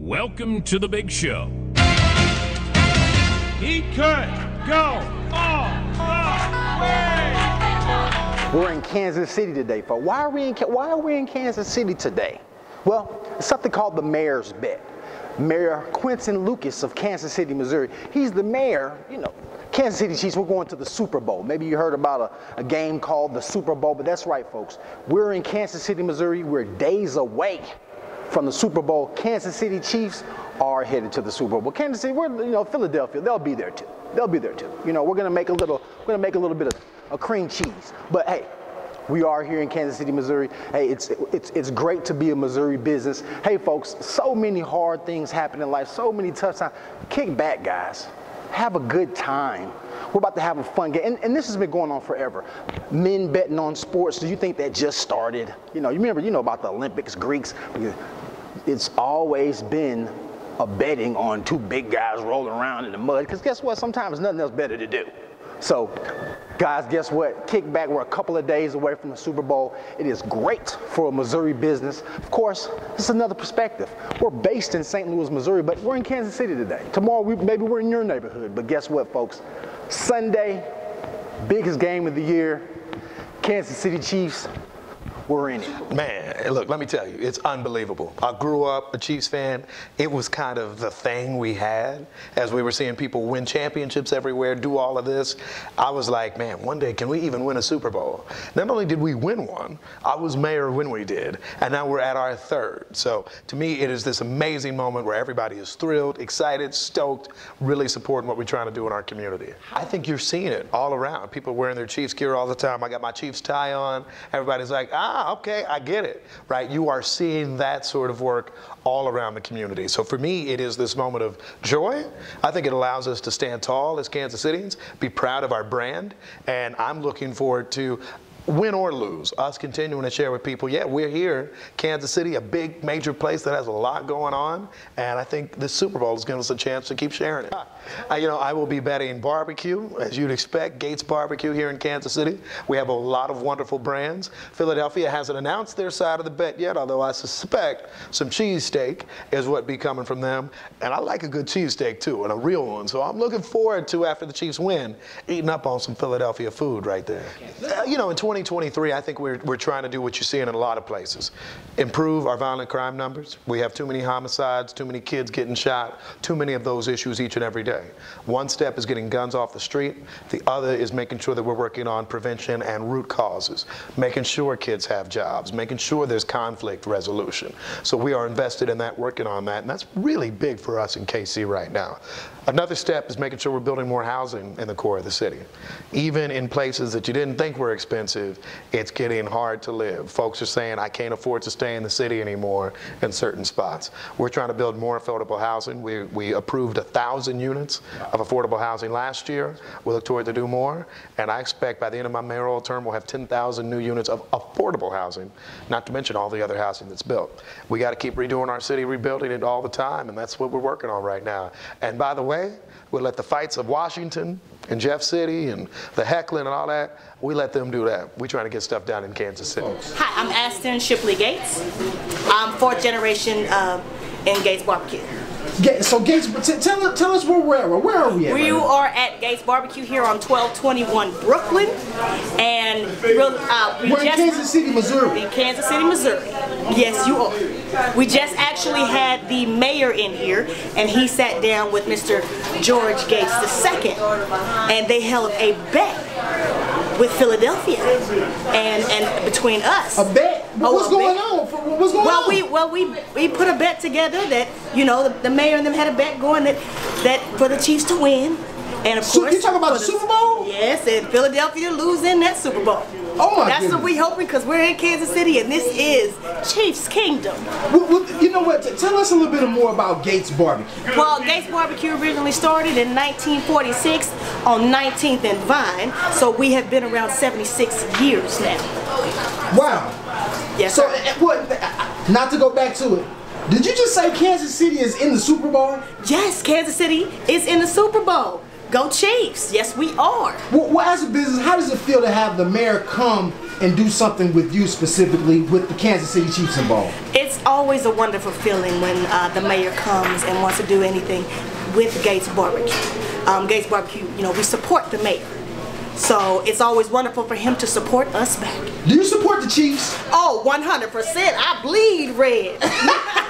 Welcome to the big show. He could go all the way. We're in Kansas City today, folks. Why are we in Why are we in Kansas City today? Well, it's something called the mayor's bet. Mayor Quinton Lucas of Kansas City, Missouri. He's the mayor, you know, Kansas City Chiefs, we're going to the Super Bowl. Maybe you heard about a, a, game called the Super Bowl, but that's right, folks. We're in Kansas City, Missouri. We're days away from the Super Bowl. Kansas City Chiefs are headed to the Super Bowl. Kansas City, we're you know Philadelphia, they'll be there too. They'll be there too. You know, we're gonna make a little, we're gonna make a little bit of a cream cheese. But hey, we are here in Kansas City, Missouri. Hey, it's, it's, it's great to be a Missouri business. Hey, folks, so many hard things happen in life, so many tough times. Kick back, guys. Have a good time. We're about to have a fun game. And, and, this has been going on forever. Men betting on sports, do you think that just started? You know, you remember, you know about the Olympics, Greeks. It's always been a betting on two big guys rolling around in the mud. Because guess what? Sometimes nothing else better to do. So, guys, guess what? Kickback, we're a couple of days away from the Super Bowl. It is great for a Missouri business. Of course, this is another perspective. We're based in St. Louis, Missouri, but we're in Kansas City today. Tomorrow, we, maybe we're in your neighborhood. But guess what, folks? Sunday, biggest game of the year, Kansas City Chiefs we're in it. Man, look, let me tell you, it's unbelievable. I grew up a Chiefs fan. It was kind of the thing we had as we were seeing people win championships everywhere, do all of this. I was like, man, one day can we even win a Super Bowl? Not only did we win one, I was mayor when we did, and now we're at our third. So to me, it is this amazing moment where everybody is thrilled, excited, stoked, really supporting what we're trying to do in our community. I think you're seeing it all around. People wearing their Chiefs gear all the time. I got my Chiefs tie on. Everybody's like, ah, ah, okay, I get it, right? You are seeing that sort of work all around the community. So for me, it is this moment of joy. I think it allows us to stand tall as Kansas Cityans, be proud of our brand, and I'm looking forward to win or lose, us continuing to share with people, yeah, we're here, Kansas City, a big major place that has a lot going on, and I think the Super Bowl is giving us a chance to keep sharing it. Uh, you know, I will be betting barbecue, as you'd expect, Gates Barbecue here in Kansas City. We have a lot of wonderful brands. Philadelphia hasn't announced their side of the bet yet, although I suspect some cheesesteak is what be coming from them, and I like a good cheesesteak too, and a real one, so I'm looking forward to, after the Chiefs win, eating up on some Philadelphia food right there. Uh, you know, in 20 2023, I think we're, we're trying to do what you're seeing in a lot of places. Improve our violent crime numbers. We have too many homicides, too many kids getting shot, too many of those issues each and every day. One step is getting guns off the street. The other is making sure that we're working on prevention and root causes, making sure kids have jobs, making sure there's conflict resolution. So we are invested in that, working on that, and that's really big for us in KC right now. Another step is making sure we're building more housing in the core of the city. Even in places that you didn't think were expensive, it's getting hard to live. Folks are saying, I can't afford to stay in the city anymore in certain spots. We're trying to build more affordable housing. We, we approved 1,000 units of affordable housing last year. We look toward to do more. And I expect by the end of my mayoral term, we'll have 10,000 new units of affordable housing, not to mention all the other housing that's built. We got to keep redoing our city, rebuilding it all the time, and that's what we're working on right now. And by the way, way, we let the fights of Washington and Jeff City and the heckling and all that, we let them do that. We're trying to get stuff done in Kansas City. Hi, I'm Aston Shipley Gates. I'm fourth generation uh, in Gates Barbecue. So Gates, tell, tell us where we're at. Where are we at? We right are at Gates Barbecue here on 1221 Brooklyn, and uh, we are just, in Kansas City, Missouri. In Kansas City, Missouri. Yes, you are. We just actually had the mayor in here, and he sat down with Mr. George Gates II, and they held a bet with Philadelphia and and between us. A bet? oh, what's going bet. on? What's going well, on? we well we we put a bet together that you know the, the mayor and them had a bet going that that for the Chiefs to win. And of so course, you talking about the, Super Bowl? Yes, and Philadelphia losing that Super Bowl. Oh my That's goodness. what we hoping because we're in Kansas City and this is Chiefs Kingdom. Well, well, you know what? Tell us a little bit more about Gates Barbecue. Well, Gates Barbecue originally started in 1946 on 19th and Vine, so we have been around 76 years now. Wow. Yes. So, eh, eh, what? Eh, eh, not to go back to it. Did you just say Kansas City is in the Super Bowl? Yes, Kansas City is in the Super Bowl. Go Chiefs! Yes, we are. Well, well, as a business, how does it feel to have the mayor come and do something with you specifically with the Kansas City Chiefs involved? It's it's always a wonderful feeling when uh, the mayor comes and wants to do anything with Gates Barbecue. Um, Gates Barbecue, you know, we support the mayor. So it's always wonderful for him to support us back. Do you support the Chiefs? Oh, 100%. I bleed red.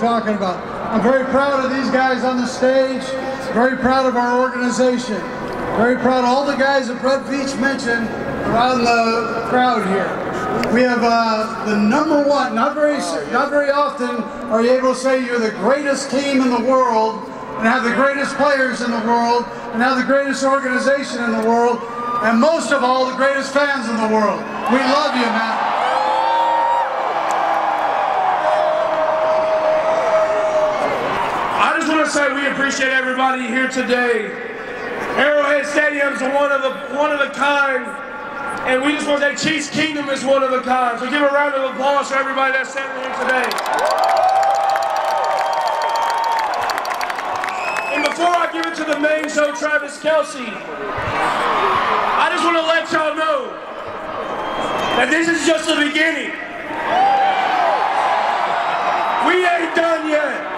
talking about. I'm very proud of these guys on the stage. Very proud of our organization. Very proud of all the guys that Brett Veach mentioned around the crowd here. We have uh, the number one. Not very, not very often are you able to say you're the greatest team in the world and have the greatest players in the world and have the greatest organization in the world and most of all, the greatest fans in the world. We love you, man. Appreciate everybody here today. Arrowhead Stadium is one of the one of a kind, and we just want to say Chiefs Kingdom is one of a kind. So give a round of applause for everybody that's standing here today. And before I give it to the main show, Travis Kelce, I just want to let y'all know that this is just the beginning. We ain't done yet.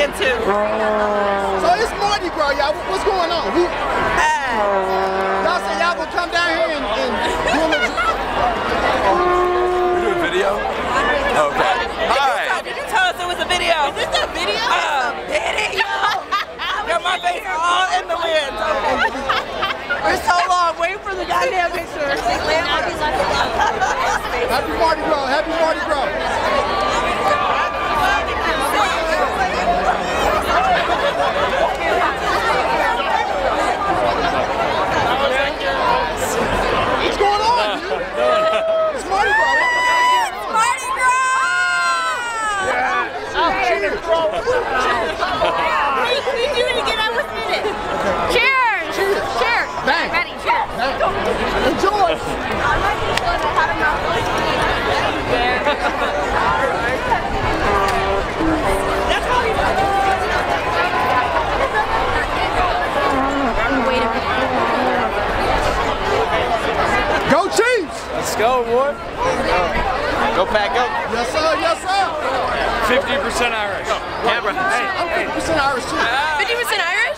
So it's Mardi Gras, y'all. What's going on? We, y'all say y'all gonna come down here and, and do a little. We do a video? Okay. Hi. Did you tell us it was a video? Is this a video? Uh, a video? Got my face all in the wind. For so long, waiting for the goddamn picture. Happy Mardi Gras. Happy Mardi Gras. What's going on, dude? It's Mardi Gras. Mardi Gras! Wait, we do it again. I was in it. Cheers! Cheers. Cheers! Bang. Ready? Cheers! Enjoy. Go Chiefs! Let's go, boy. Go pack up. Yes, sir. Yes, sir. 50% Irish. Camera. Hey, I'm 50% Irish too. 50% Irish?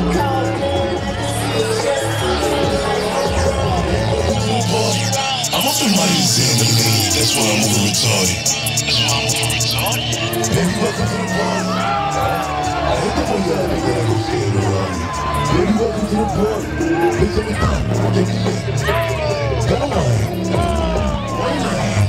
I'm up in my examine, that's why I'm over retarded. That's why I'm over retarded? Baby, welcome to the party. I hate the way y'all nigga go stand around me. Baby, welcome to the party. Bitch, let me come. Take it in. Come on. Why not?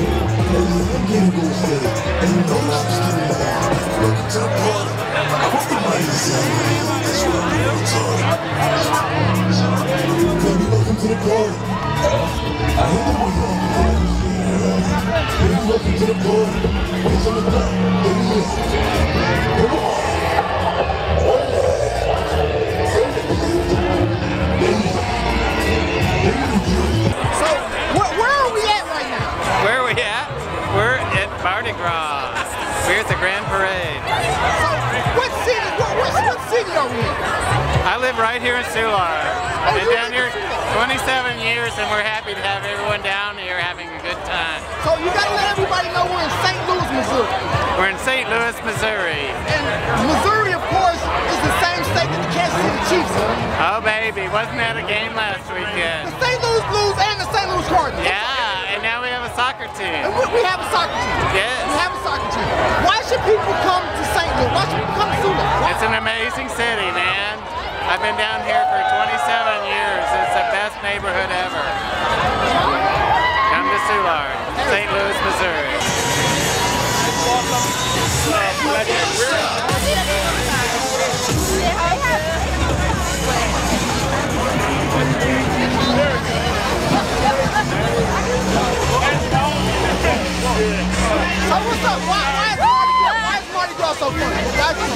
live right here in Soulard. Oh, Been down here 27 years and we're happy to have everyone down here having a good time. So you gotta let everybody know we're in St. Louis, Missouri. We're in St. Louis, Missouri. And Missouri, of course, is the same state that the Kansas City Chiefs are. Oh baby, wasn't that a game last weekend? The St. Louis Blues and the St. Louis Cardinals. Yeah, and now we have a soccer team. And we, we have a soccer team. Yes. We have a soccer team. Why should people come to St. Louis? Why should people come to Sula? It's an amazing city, man. I've been down here for 27 years. It's the best neighborhood ever. Come to Soulard, St. Louis, Missouri. So what's up? Why, why, is Mardi Gras, why is Mardi Gras so fun? Why is it so fun?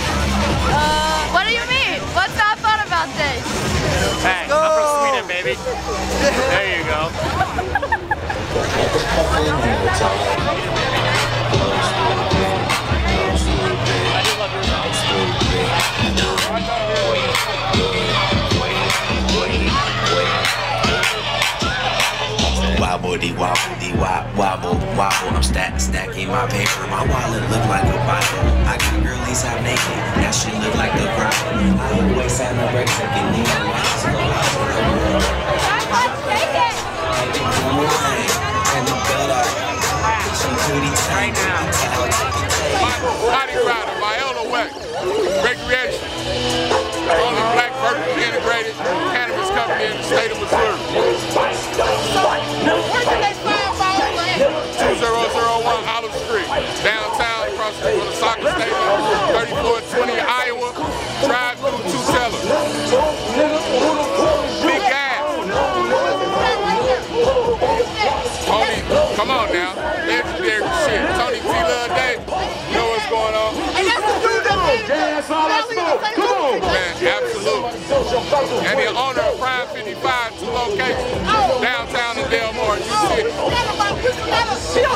Uh, what do you mean? What's not got this. Hey, I'm from Sweden, baby. there you go. Wow, booty wobble. Wobble. I'm stack stacking my paper. My wallet look like a Bible. I got girlies half naked. That shit look like the grotto. I always have no breaks. I can need my life to go out for the world. And I'm better. Some booty Right now. Body Rider, Viola West, Recreation, only black vertically integrated cannabis company in the state of Missouri. 2001 downtown across the, from the soccer stadium, 3420 Iowa, drive through two tellers. Big gas. Tony, come on now, legendary shit. Tony T. Love Day, you know what's going on? And that's the dude that made that's all I smoke. Come on. Man, absolutely. And the owner of Prime 55, two locations, downtown in Delmar, you see.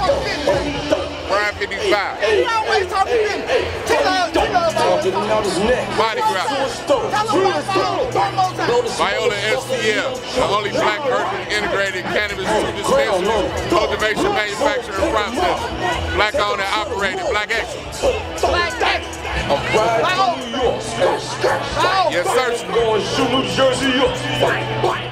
Prime 55. He always talking. Tell her, tell her about Body grab. Viola STL, the only black vertically integrated cannabis dispensary, cultivation, manufacturing process. Black owned and operated, black excellence. Black X. Yes, sir. Going to New Jersey.